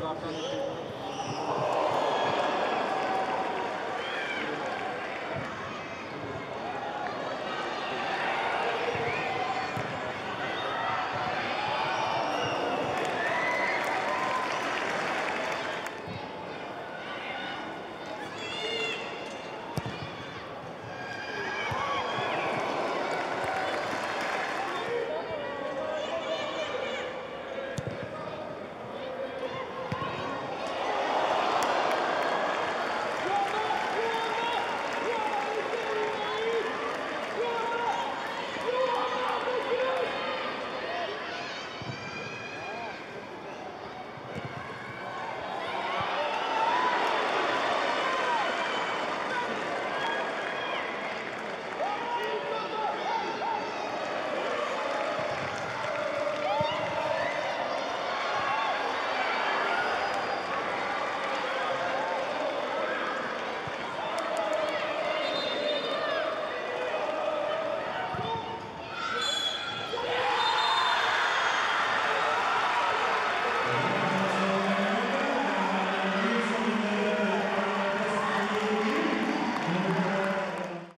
तो आपका